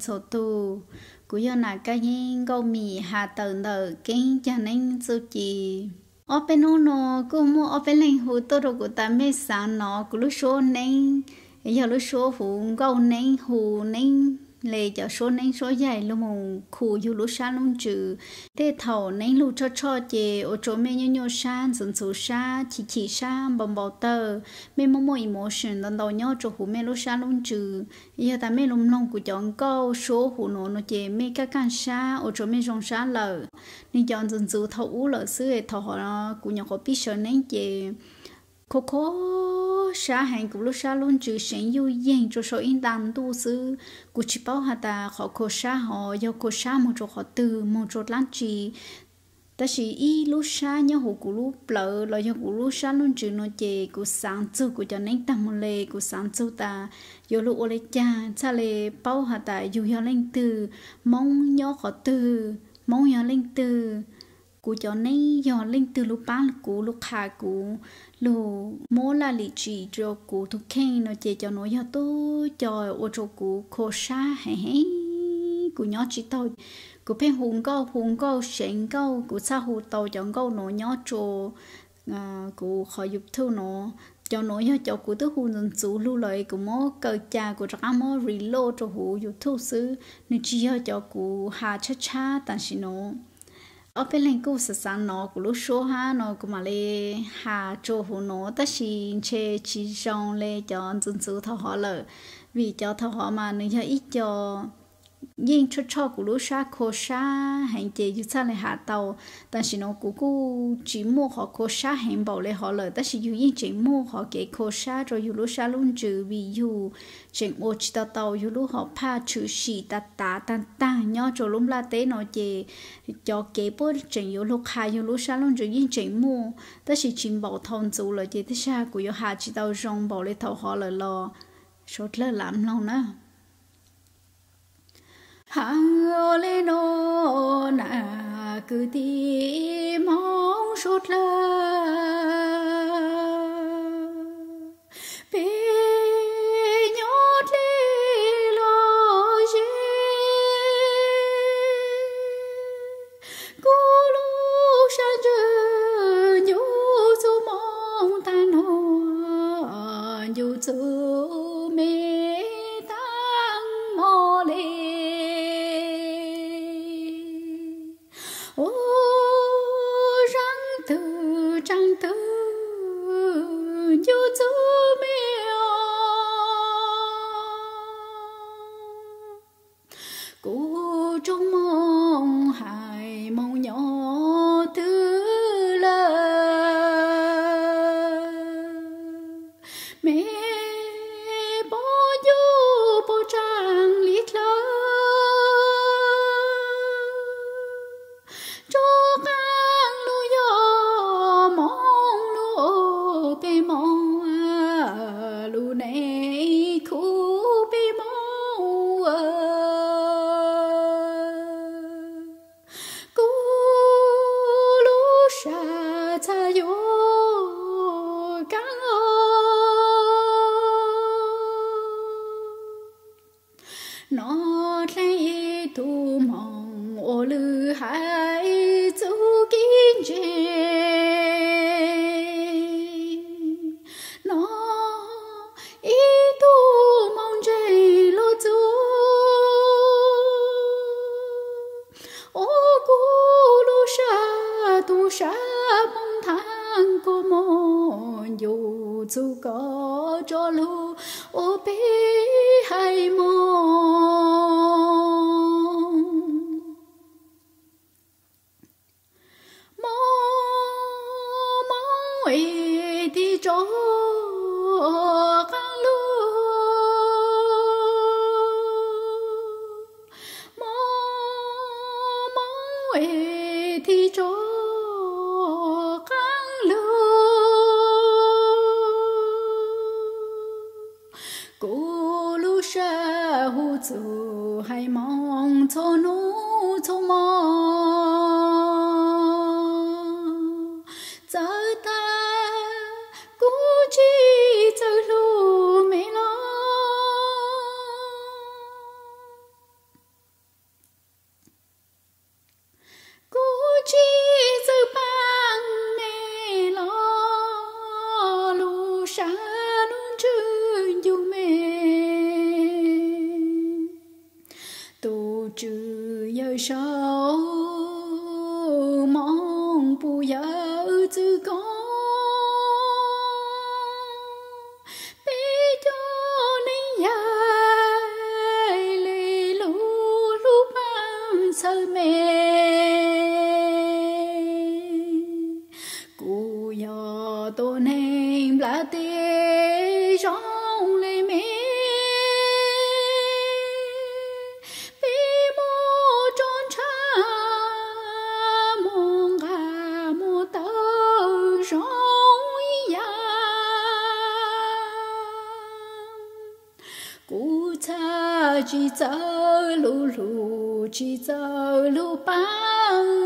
số tu cú giờ nãy cái gì câu mì hà tờ nở kinh cho nên số chi ở bên nó nó cú mua ở bên lên hồ tôi rồi cú ta mới sáng nó, cú lúc số nên giờ lúc số hồ câu nên hồ nên lệ cho số nên số dài luôn mà khu du lúc sa luôn chữ thế thầu nên lu cho cho chị ở chỗ mẹ nhau nhau sa, dần số sa, chỉ chỉ sa bầm bầu tờ. Mẹ mong mong emotion lần đầu nhau cho hủ mẹ lu sa luôn chữ giờ ta mẹ lùng lòng của chọn câu, số hủ nó nó chị mẹ các can sa ở chỗ mẹ trong sa lờ nên chọn dần số thầu u lờ xưa thầu họ của nhau có biết sợ nên chị cô cô xa hành cũng lúc xa luôn chữ sinh yêu yên cho số in đàn tu sư cụ chỉ bảo hà ta họ cô xa họ do cô xa một chỗ họ từ một chỗ lan chỉ ta chỉ y lúc xa nhớ hồ cụ lúc lỡ là do cụ lúc xa luôn chữ nó chè cụ sáng chú cụ cho nên tăng một lệ cụ sáng chú ta do lúc ô lệ cha cha lệ bảo hà ta dù do lên từ mong nhớ họ từ mong nhớ lên từ cú cho nên giờ lên từ lúc bán cú lúc khá cú lù mô là lý chỉ cho cú thu khen, nó chỉ cho nó giờ tôi cho ô cho cú khô sa hè hè. Cú nhỏ chỉ tôi cú phèn hùng câu hùng câu sẹn câu cú sa hù tàu chọn câu nó nhỏ cho cú khỏi giúp thu nó. Cho nó cho cho cú tức hù dần chú lưu lại cú mô cờ cha cú ra mô reload cho hù giúp thu sư nên chỉ cho cú hà cha cha, tàn xin nó ở bên lên cô sẽ sáng nó của lúc số ha, nó cũng mà lê hà chỗ hồ nó ta xin chê chỉ trong lê cho dân sự thọ họ lợ vì cho thọ họ mà nếu cho ít cho nhìn cho cho của lúa sa khô sa hàng chế dù sao là hạ tàu. Ta chỉ nó cũng cũng chỉ mua họ khô sa hàng bảo lệ họ lợi. Ta chỉ dù nhìn chỉ mua họ cái khô sa, rồi dù lúa sa luôn trừ vì dù chỉ ô chỉ tàu tàu, dù lúa họ pa trừ xì ta ta ta ta nhau cho lúc la tế nó chế cho cái bữa chỉ dù lúc hạ dù lúa sa luôn trừ nhìn chỉ mua. Ta chỉ chỉ bảo thôn dù lợi chế thế sa của dù hạ chỉ tàu rong bảo lệ tàu họ lợi lo sốt lơ lắm lâu nữa hàng lê nô nà cứ tìm mong suốt lời 咕噜山呼走，还忙忙草。去走路，路去走路棒。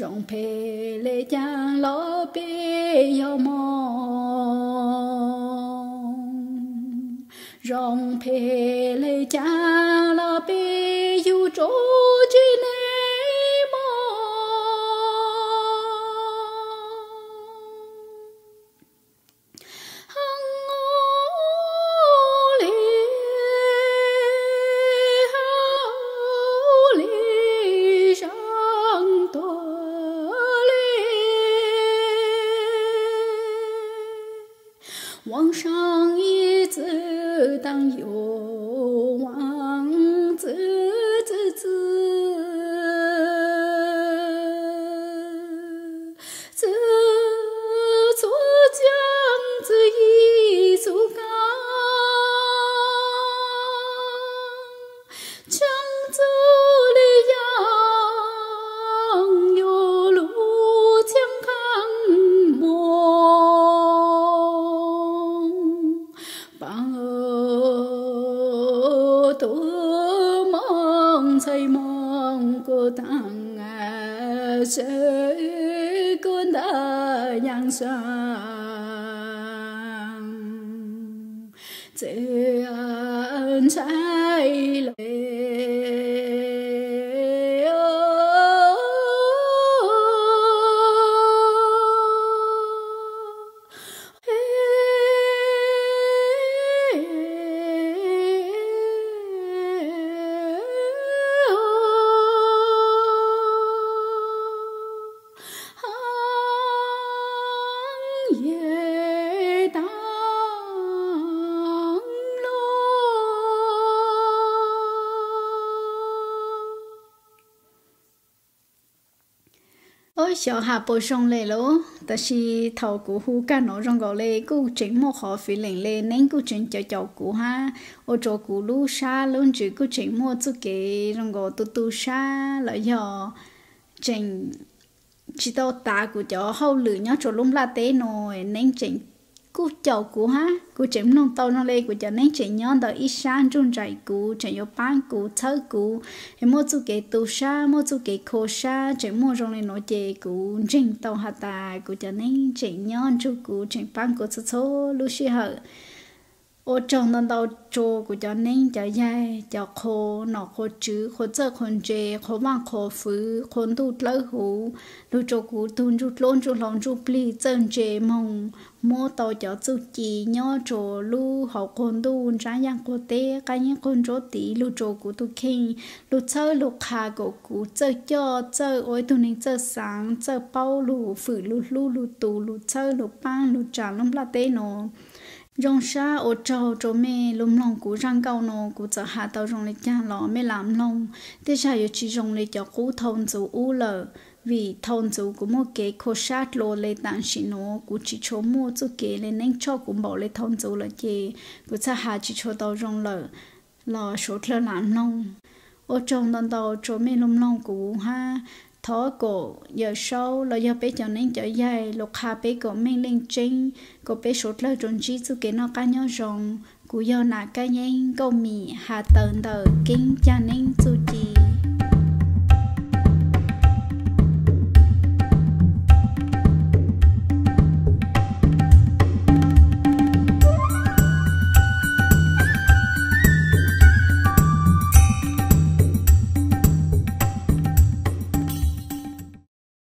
rong phê lê chàng ló bê yêu mong rong phê lê chàng ló bê 无惧内上往上一次当有 nhân sang 这恩山。Ôi sợ hạ bổ sung lệ lỗ ta chỉ thầu cũ hu cả nó trong gọi lệ cũ chính một họ phi lệnh lệ nên cũ chính cho cháu cũ ha ô chỗ cũ lu xa luôn chỉ cũ chính một chút kế trong gọi tu tu xa lại giờ chính chỉ tao ta của cháu hậu lửa nhá chỗ lung la tế nồi nên chính cú chậu cú ha cú chém nông tàu nông lê cú cho nên chỉ nhon đợi ít sáng trung chạy cú chạy yo bán cú thơ cú em mua chú cái tu sa mua chú cái khô sa chạy mua trong này nói chè cú trình tàu hạt ta cú cho nên chỉ nhon chú cú chạy bán cú thơ số lúc xưa ô trong năm đầu cho của cho nên cho dài cho khô nọ khô chữ khô chợ khô chè khô mang khô phứ khô tu lỡ hú lu cho cụ tuôn chút lôn chút lòng chút pli chân chè mong mua tàu cho chú chỉ nhỏ cho lu học khôn tu trái yang cô tê cái những con chỗ tí lu cho cụ tu kinh lu chơi lu khá của cụ chơi cho chơi ôi tu nên chơi sáng chơi bao lu phử lu lu lu tu lu chơi lu bang lu trả lắm là tê nó rong sa ô trâu trâu mẹ lùm lòng cú răng cao nô cú chờ hạ tàu rong lịch cha lò mẹ làm lòng tê sao yêu chỉ rong lịch cho cú thôn dù u lờ vì thôn dù cú mô kế khô sát lô lê tàn xì nô cú chỉ cho mô chú kế lên nên cho cú bảo lê thôn dù là chê cú chờ hạ chỉ cho tàu rong lờ lò số thơ làm lòng ô trông đàn tàu trâu mẹ lùm lòng cú ha thọ cổ giờ sau là giờ bé cho nên cho dài lục hà bé cổ mình lên trên cổ bé sốt lời trốn chi su cái nó cá nhau rồng cú giờ nà cá nhanh câu mì hà tờn tờ kinh cho nên su chi